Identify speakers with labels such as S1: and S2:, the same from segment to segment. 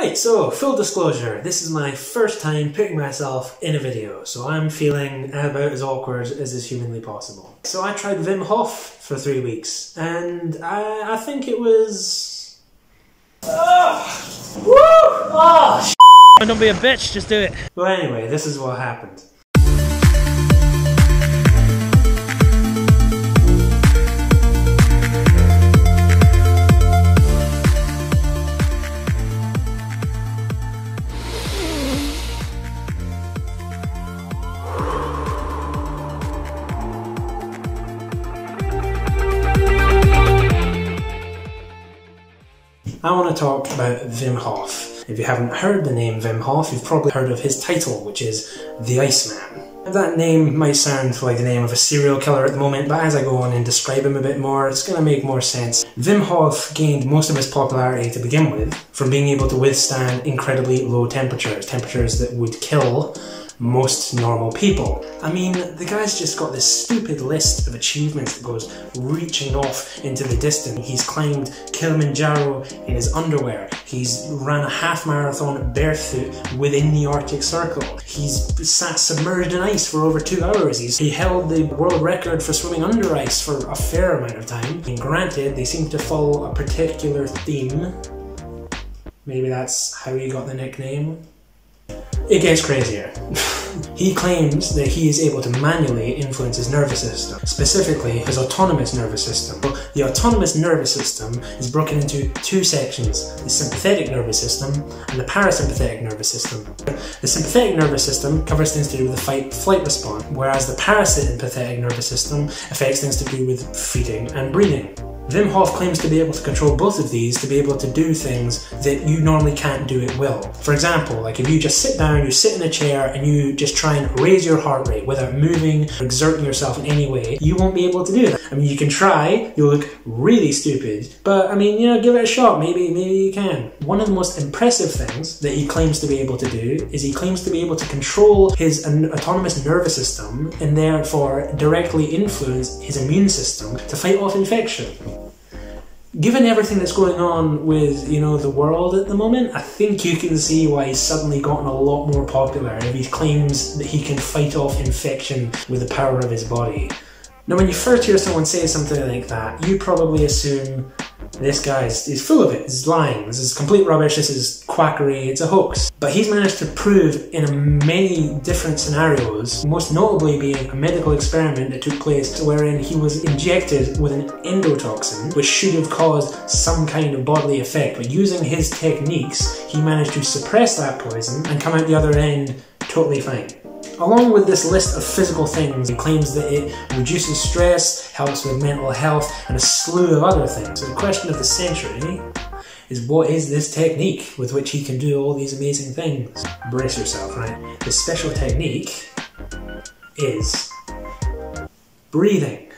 S1: Right, so full disclosure, this is my first time putting myself in a video, so I'm feeling about as awkward as is humanly possible. So I tried Wim Hof for three weeks, and I, I think it was. Oh, woo! Oh,
S2: Don't be a bitch, just do it.
S1: Well, anyway, this is what happened. I want to talk about Wim Hof. If you haven't heard the name Wim Hof, you've probably heard of his title, which is The Iceman. That name might sound like the name of a serial killer at the moment, but as I go on and describe him a bit more, it's going to make more sense. Wim Hof gained most of his popularity to begin with from being able to withstand incredibly low temperatures, temperatures that would kill most normal people. I mean, the guy's just got this stupid list of achievements that goes reaching off into the distance. He's climbed Kilimanjaro in his underwear. He's ran a half marathon barefoot within the Arctic Circle. He's sat submerged in ice for over two hours. He's, he held the world record for swimming under ice for a fair amount of time. And granted, they seem to follow a particular theme. Maybe that's how he got the nickname. It gets crazier. he claims that he is able to manually influence his nervous system, specifically his autonomous nervous system. The autonomous nervous system is broken into two sections the sympathetic nervous system and the parasympathetic nervous system. The sympathetic nervous system covers things to do with the fight flight response, whereas the parasympathetic nervous system affects things to do with feeding and breathing. Wim Hof claims to be able to control both of these to be able to do things that you normally can't do at will. For example, like if you just sit down, you sit in a chair and you just try and raise your heart rate without moving or exerting yourself in any way, you won't be able to do that. I mean, you can try, you'll look really stupid, but I mean, you know, give it a shot, maybe, maybe you can. One of the most impressive things that he claims to be able to do is he claims to be able to control his autonomous nervous system and therefore directly influence his immune system to fight off infection given everything that's going on with you know the world at the moment, I think you can see why he's suddenly gotten a lot more popular if he claims that he can fight off infection with the power of his body. Now, when you first hear someone say something like that, you probably assume this guy's is full of it. He's lying. This is complete rubbish. This is quackery. It's a hoax. But he's managed to prove in many different scenarios, most notably being a medical experiment that took place wherein he was injected with an endotoxin, which should have caused some kind of bodily effect. But using his techniques, he managed to suppress that poison and come out the other end totally fine. Along with this list of physical things, he claims that it reduces stress, helps with mental health, and a slew of other things. So the question of the century is what is this technique with which he can do all these amazing things? Brace yourself, right? The special technique is breathing.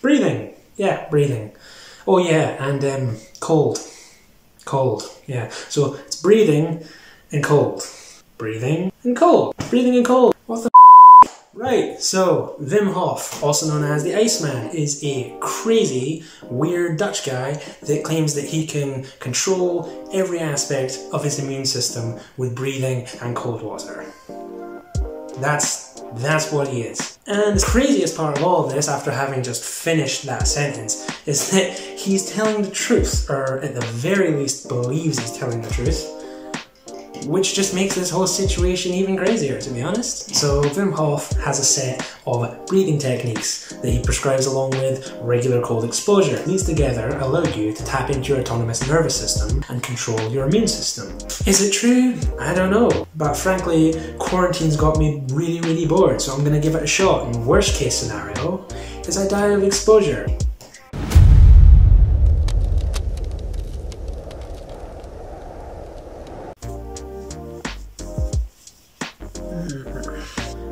S1: Breathing. Yeah, breathing. Oh yeah, and um, cold. Cold. Yeah. So it's breathing and cold. Breathing and cold. Breathing and cold. What the Right, so Wim Hof, also known as the Iceman, is a crazy, weird Dutch guy that claims that he can control every aspect of his immune system with breathing and cold water. That's that's what he is. And the craziest part of all of this, after having just finished that sentence, is that he's telling the truth, or at the very least believes he's telling the truth which just makes this whole situation even crazier, to be honest. So Wim Hof has a set of breathing techniques that he prescribes along with regular cold exposure. These together allow you to tap into your autonomous nervous system and control your immune system. Is it true? I don't know. But frankly, quarantine's got me really, really bored, so I'm gonna give it a shot. And worst case scenario is I die of exposure.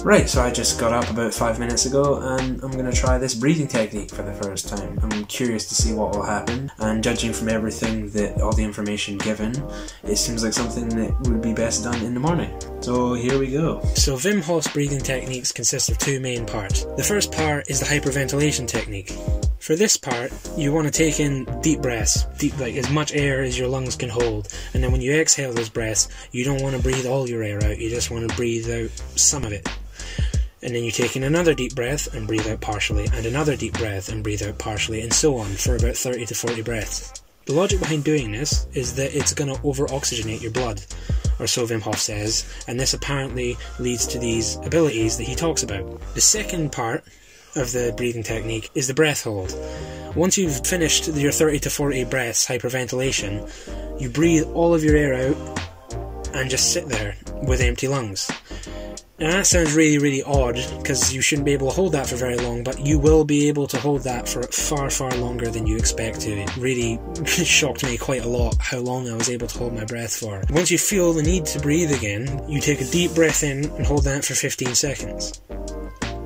S1: Right, so I just got up about five minutes ago and I'm going to try this breathing technique for the first time. I'm curious to see what will happen, and judging from everything that all the information given, it seems like something that would be best done in the morning. So here we go. So Wim Hof's breathing techniques consist of two main parts. The first part is the hyperventilation technique. For this part, you want to take in deep breaths, deep like as much air as your lungs can hold, and then when you exhale those breaths, you don't want to breathe all your air out. You just want to breathe out some of it. And then you take in another deep breath and breathe out partially, and another deep breath and breathe out partially, and so on for about 30 to 40 breaths. The logic behind doing this is that it's going to over oxygenate your blood, or so Wim Hof says, and this apparently leads to these abilities that he talks about. The second part of the breathing technique is the breath hold. Once you've finished your 30 to 40 breaths, hyperventilation, you breathe all of your air out and just sit there with empty lungs. Now that sounds really, really odd because you shouldn't be able to hold that for very long, but you will be able to hold that for far, far longer than you expect to. It really shocked me quite a lot how long I was able to hold my breath for. Once you feel the need to breathe again, you take a deep breath in and hold that for 15 seconds.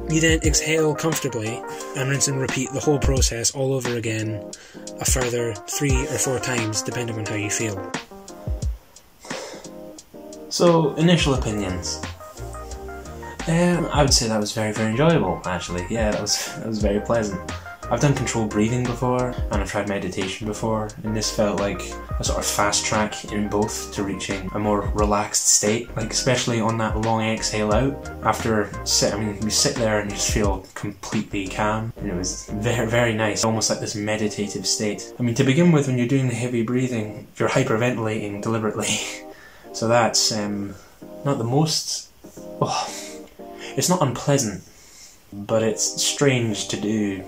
S1: You then exhale comfortably and rinse and repeat the whole process all over again a further three or four times depending on how you feel.
S3: So, initial opinions. Um, I would say that was very, very enjoyable. Actually, yeah, that was that was very pleasant. I've done controlled breathing before, and I've tried meditation before, and this felt like a sort of fast track in both to reaching a more relaxed state. Like especially on that long exhale out, after sit, I mean, you sit there and you just feel completely calm, and it was very, very nice, almost like this meditative state. I mean, to begin with, when you're doing the heavy breathing, you're hyperventilating deliberately, so that's um, not the most. Oh, it's not unpleasant, but it's strange to do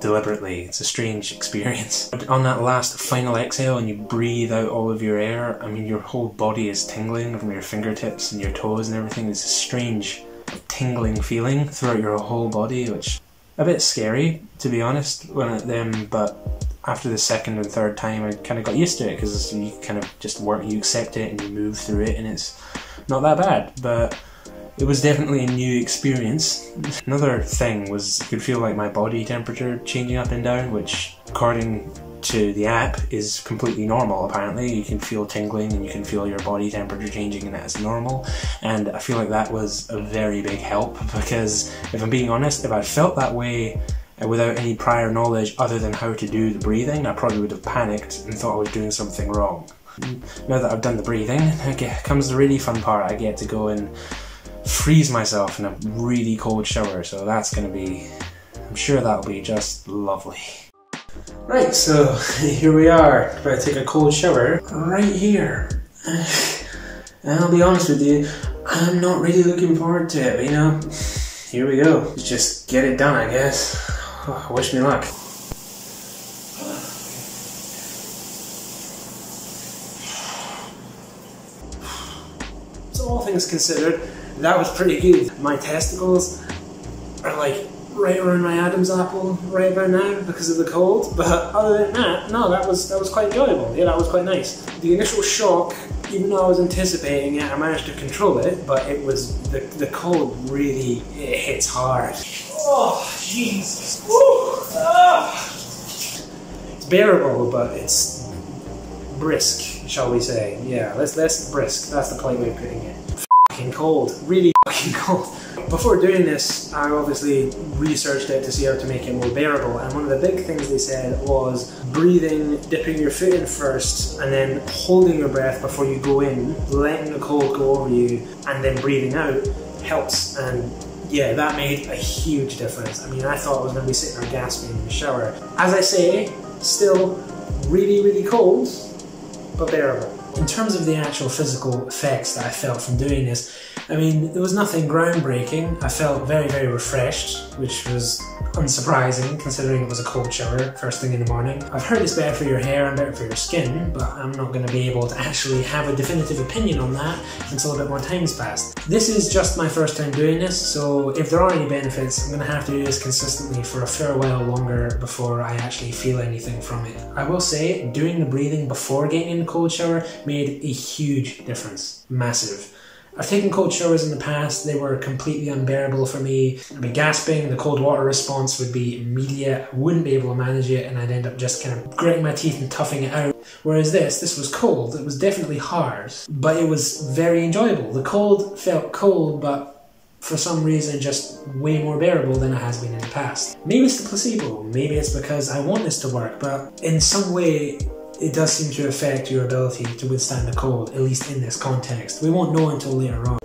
S3: deliberately. It's a strange experience. On that last final exhale, and you breathe out all of your air, I mean, your whole body is tingling from your fingertips and your toes and everything. It's a strange tingling feeling throughout your whole body, which a bit scary to be honest. When it, um, but after the second and third time, I kind of got used to it because you kind of just work, you accept it and you move through it, and it's not that bad. But it was definitely a new experience. Another thing was you could feel like my body temperature changing up and down, which according to the app is completely normal apparently. You can feel tingling and you can feel your body temperature changing and that's normal. And I feel like that was a very big help because if I'm being honest, if I felt that way without any prior knowledge other than how to do the breathing, I probably would have panicked and thought I was doing something wrong. Now that I've done the breathing, okay, comes the really fun part. I get to go and freeze myself in a really cold shower, so that's going to be, I'm sure that'll be just lovely.
S1: Right, so here we are, about to take a cold shower right here. And I'll be honest with you, I'm not really looking forward to it, you know. Here we go. Just get it done, I guess. Oh, wish me luck. So all things considered, that was pretty good. My testicles are like right around my Adam's apple right about now because of the cold. But other than that, no, that was that was quite enjoyable. Yeah, that was quite nice. The initial shock, even though I was anticipating it, I managed to control it. But it was the the cold really it hits hard. Oh Jesus! Ah. It's bearable, but it's brisk, shall we say? Yeah, let's let's brisk. That's the polite way of putting it fucking cold, really fucking cold. Before doing this, I obviously researched it to see how to make it more bearable, and one of the big things they said was breathing, dipping your foot in first, and then holding your breath before you go in, letting the cold go over you, and then breathing out helps. And yeah, that made a huge difference. I mean, I thought I was going to be sitting there gasping in the shower. As I say, still really, really cold, but bearable. In terms of the actual physical effects that I felt from doing this, I mean, there was nothing groundbreaking. I felt very, very refreshed, which was unsurprising considering it was a cold shower first thing in the morning. I've heard it's better for your hair and better for your skin, but I'm not going to be able to actually have a definitive opinion on that until a bit more time's passed. This is just my first time doing this, so if there are any benefits, I'm going to have to do this consistently for a fair while longer before I actually feel anything from it. I will say, doing the breathing before getting in the cold shower made a huge difference. Massive. I've taken cold showers in the past, they were completely unbearable for me. I'd be gasping, the cold water response would be immediate, I wouldn't be able to manage it, and I'd end up just kind of gritting my teeth and toughing it out. Whereas this, this was cold, it was definitely hard, but it was very enjoyable. The cold felt cold, but for some reason just way more bearable than it has been in the past. Maybe it's the placebo, maybe it's because I want this to work, but in some way it does seem to affect your ability to withstand the cold, at least in this context. We won't know until later on.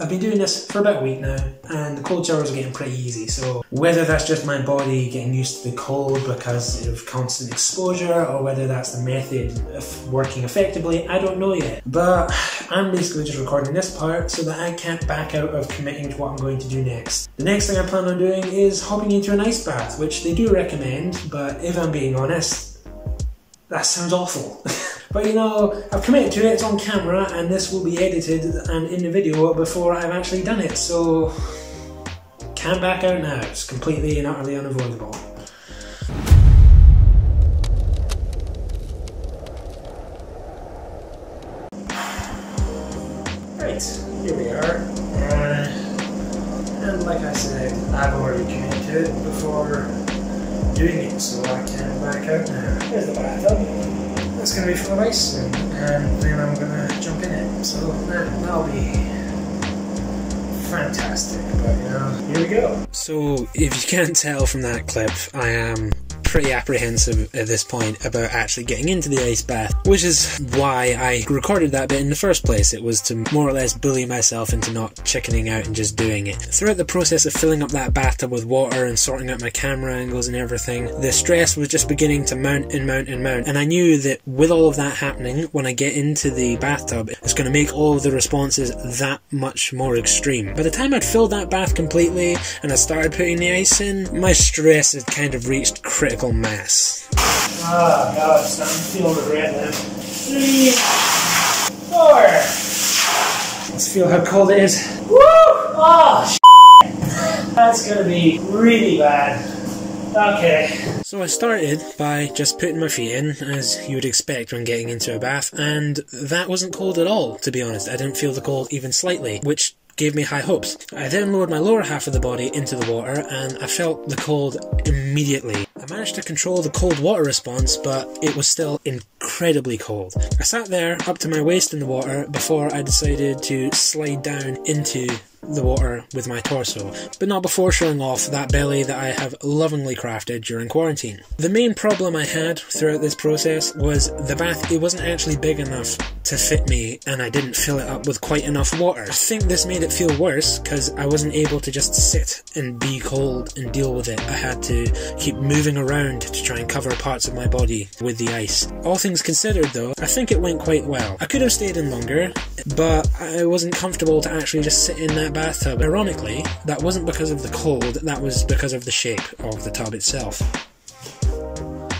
S1: I've been doing this for about a week now, and the cold showers are getting pretty easy. So, whether that's just my body getting used to the cold because of constant exposure, or whether that's the method of working effectively, I don't know yet. But I'm basically just recording this part so that I can't back out of committing to what I'm going to do next. The next thing I plan on doing is hopping into an ice bath, which they do recommend, but if I'm being honest, that sounds awful. But you know, I've committed to it, it's on camera, and this will be edited and in the video before I've actually done it, so can't back out now. It's completely and utterly unavoidable. Right, here we are. Uh, and like I said, I've already committed to it before doing it, so I can't back out now. Here's the bathtub it's going to be of ice soon, and um, then I'm going to jump in it. So that, that'll be fantastic. But you know, here we go. So if you can't tell from that clip, I am pretty apprehensive at this point about actually getting into the ice bath, which is why I recorded that bit in the first place. It was to more or less bully myself into not chickening out and just doing it. Throughout the process of filling up that bathtub with water and sorting out my camera angles and everything, the stress was just beginning to mount and mount and mount. And I knew that with all of that happening, when I get into the bathtub, it's going to make all of the responses that much more extreme. By the time I'd filled that bath completely and I started putting the ice in, my stress had kind of reached critical critical mass.
S2: Oh god, I'm feeling regret now. Three, four.
S1: Let's feel how cold it is.
S2: Woo! Oh, That's gonna be really bad. Okay.
S1: So I started by just putting my feet in, as you would expect when getting into a bath, and that wasn't cold at all, to be honest. I didn't feel the cold even slightly, which gave me high hopes. I then lowered my lower half of the body into the water and I felt the cold immediately. I managed to control the cold water response, but it was still incredibly cold. I sat there up to my waist in the water before I decided to slide down into the water with my torso, but not before showing off that belly that I have lovingly crafted during quarantine. The main problem I had throughout this process was the bath, it wasn't actually big enough to fit me and I didn't fill it up with quite enough water. I think this made it feel worse because I wasn't able to just sit and be cold and deal with it. I had to keep moving around to try and cover parts of my body with the ice. All things considered though, I think it went quite well. I could have stayed in longer, but I wasn't comfortable to actually just sit in that bathtub. Ironically, that wasn't because of the cold, that was because of the shape of the tub itself.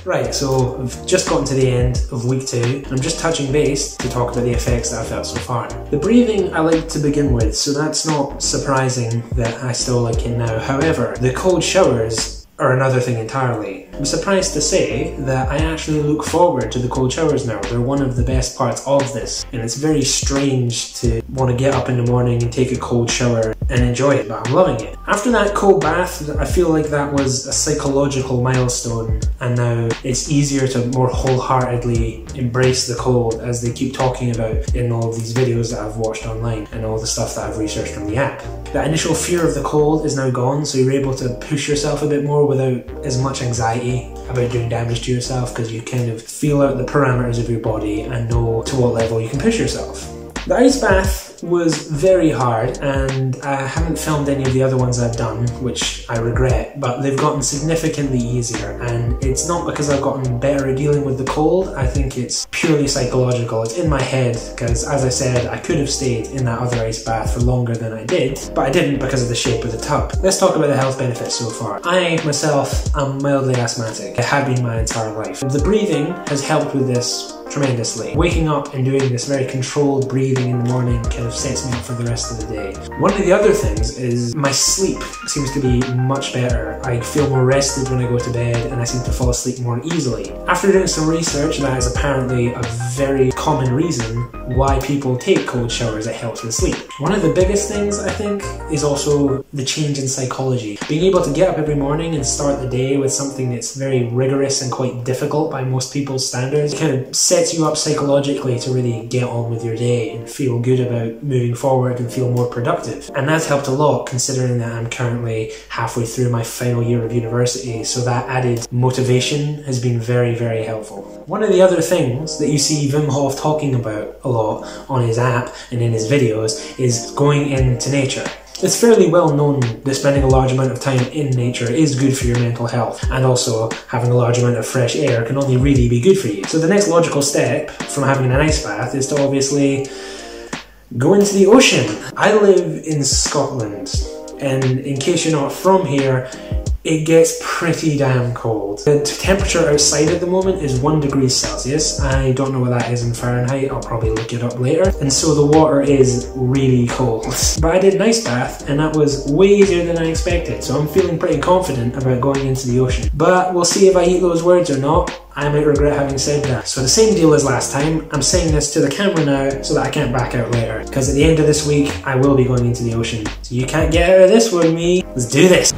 S1: Right, so I've just gotten to the end of week two. I'm just touching base to talk about the effects that I felt so far. The breathing I like to begin with, so that's not surprising that I still like it now. However, the cold showers are another thing entirely. I'm surprised to say that I actually look forward to the cold showers now. They're one of the best parts of this, and it's very strange to want to get up in the morning and take a cold shower and enjoy it, but I'm loving it. After that cold bath, I feel like that was a psychological milestone, and now it's easier to more wholeheartedly embrace the cold as they keep talking about in all of these videos that I've watched online and all the stuff that I've researched from the app. That initial fear of the cold is now gone, so you're able to push yourself a bit more without as much anxiety about doing damage to yourself because you kind of feel out the parameters of your body and know to what level you can push yourself. The ice bath was very hard, and I haven't filmed any of the other ones I've done, which I regret, but they've gotten significantly easier. And it's not because I've gotten better at dealing with the cold, I think it's purely psychological. It's in my head, because as I said, I could have stayed in that other ice bath for longer than I did, but I didn't because of the shape of the tub. Let's talk about the health benefits so far. I myself am mildly asthmatic. I have been my entire life. The breathing has helped with this tremendously. Waking up and doing this very controlled breathing in the morning kind of sets me up for the rest of the day. One of the other things is my sleep seems to be much better. I feel more rested when I go to bed and I seem to fall asleep more easily. After doing some research, that is apparently a very common reason why people take cold showers, it helps with sleep. One of the biggest things, I think, is also the change in psychology. Being able to get up every morning and start the day with something that's very rigorous and quite difficult by most people's standards kind of sets you up psychologically to really get on with your day and feel good about moving forward and feel more productive. And that's helped a lot considering that I'm currently halfway through my final year of university, so that added motivation has been very, very helpful. One of the other things that you see Wim Hof talking about a lot on his app and in his videos is going into nature. It's fairly well known that spending a large amount of time in nature is good for your mental health, and also having a large amount of fresh air can only really be good for you. So, the next logical step from having an ice bath is to obviously go into the ocean. I live in Scotland, and in case you're not from here, it gets pretty damn cold. The temperature outside at the moment is 1 degree Celsius. I don't know what that is in Fahrenheit, I'll probably look it up later. And so the water is really cold. But I did an ice bath and that was way easier than I expected, so I'm feeling pretty confident about going into the ocean. But we'll see if I eat those words or not. I might regret having said that. So the same deal as last time, I'm saying this to the camera now so that I can't back out later. Because at the end of this week, I will be going into the ocean. So you can't get out of this with me. Let's do this.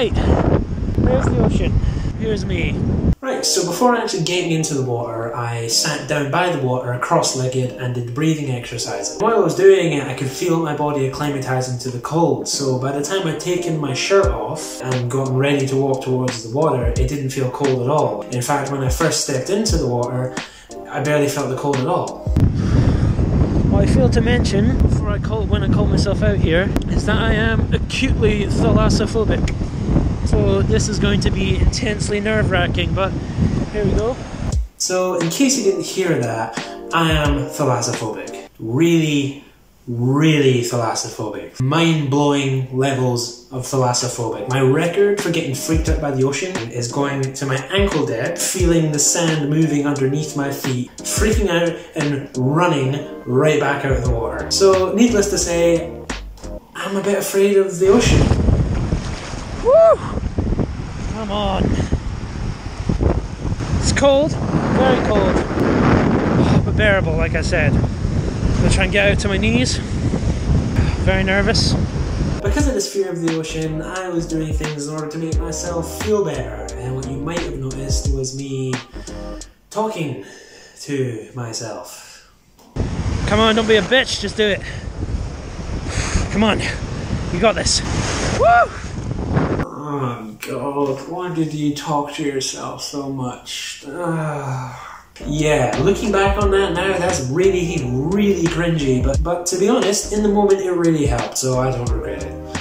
S2: Right, there's the ocean. Here's me.
S1: Right, so before actually getting into the water, I sat down by the water, cross-legged, and did breathing exercises. While I was doing it, I could feel my body acclimatizing to the cold, so by the time I'd taken my shirt off and gotten ready to walk towards the water, it didn't feel cold at all. In fact, when I first stepped into the water, I barely felt the cold at all.
S2: What I failed to mention before I call when I called myself out here is that I am acutely thalassophobic. So this is going to be intensely nerve-wracking, but here we go.
S1: So, in case you didn't hear that, I am thalassophobic. Really, really thalassophobic. Mind blowing levels of thalassophobic. My record for getting freaked out by the ocean is going to my ankle depth, feeling the sand moving underneath my feet, freaking out and running right back out of the water. So, needless to say, I'm a bit afraid of the ocean.
S2: Come on. It's cold, very cold, oh, but bearable, like I said. I'm gonna try and get out to my knees. Very nervous.
S1: Because of this fear of the ocean, I was doing things in order to make myself feel better. And what you might have noticed was me talking to myself.
S2: Come on, don't be a bitch, just do it. Come on, you got this. Woo!
S1: Oh god, why did you talk to yourself so much? Ah. yeah, looking back on that now, that's really, really cringy. But, but to be honest, in the moment it really helped, so I don't regret it.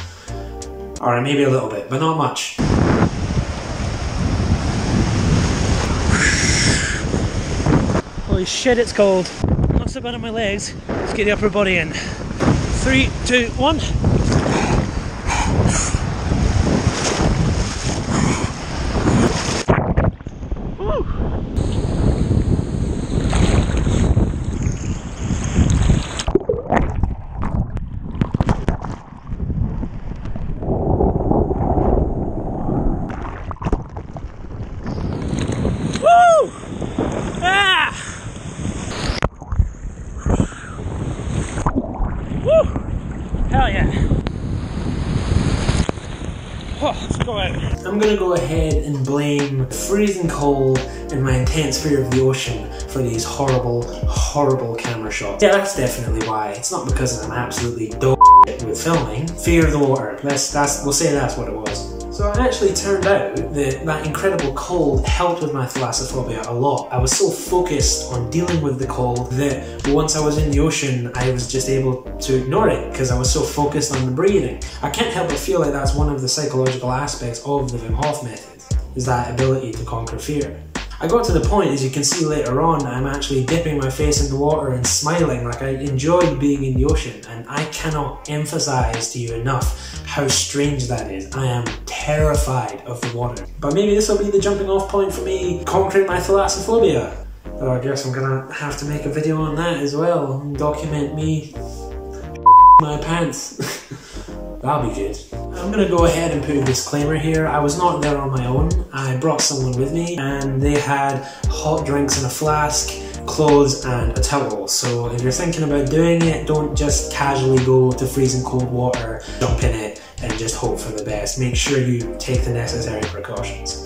S1: Alright, maybe a little bit, but not much.
S2: Holy shit, it's cold. Not so bad on my legs. Let's get the upper body in. Three, two, one. Woo! Woo! Ah! Woo! Hell yeah! Oh, let's go out.
S1: I'm gonna go ahead and blame freezing cold and my intense fear of the ocean for these horrible, horrible camera shots. Yeah, that's definitely why. It's not because I'm absolutely dog with filming. Fear of the water. That's that's we'll say that's what it was. So it actually turned out that that incredible cold helped with my thalassophobia a lot. I was so focused on dealing with the cold that once I was in the ocean, I was just able to ignore it because I was so focused on the breathing. I can't help but feel like that's one of the psychological aspects of the Wim Hof method, is that ability to conquer fear. I got to the point, as you can see later on, I'm actually dipping my face in the water and smiling like I enjoyed being in the ocean, and I cannot emphasize to you enough how strange that is. I am terrified of the water. But maybe this will be the jumping off point for me conquering my thalassophobia. So I guess I'm gonna have to make a video on that as well and document me my pants. That'll be good. I'm gonna go ahead and put a disclaimer here. I was not there on my own. I brought someone with me and they had hot drinks in a flask, clothes and a towel. So if you're thinking about doing it, don't just casually go to freezing cold water, jump in it and just hope for the best. Make sure you take the necessary precautions.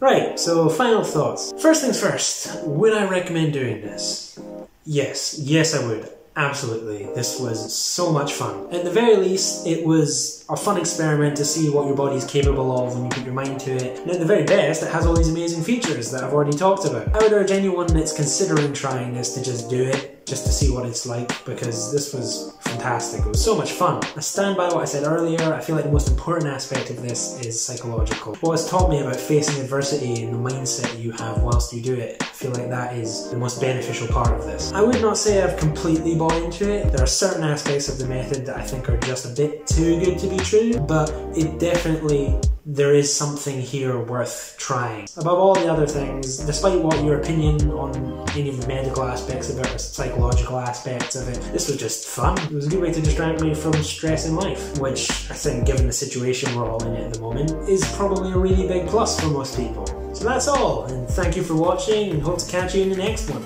S1: Right, so final thoughts. First things first, would I recommend doing this? Yes, yes, I would. Absolutely. This was so much fun. At the very least, it was a fun experiment to see what your body is capable of when you put your mind to it. And at the very best, it has all these amazing features that I've already talked about. I would urge anyone that's considering trying this to just do it, just to see what it's like, because this was fantastic. It was so much fun. I stand by what I said earlier. I feel like the most important aspect of this is psychological. What it's taught me about facing adversity and the mindset you have whilst you do it, I feel like that is the most beneficial part of this. I would not say I've completely bought into it. There are certain aspects of the method that I think are just a bit too good to be true, but it definitely there is something here worth trying. Above all the other things, despite what your opinion on any of the medical aspects of it or psychological aspects of it, this was just fun. It was a good way to distract me from stress in life, which I think, given the situation we're all in at the moment, is probably a really big plus for most people. So that's all, and thank you for watching, and hope to catch you in the next one.